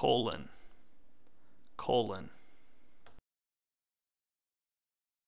colon colon.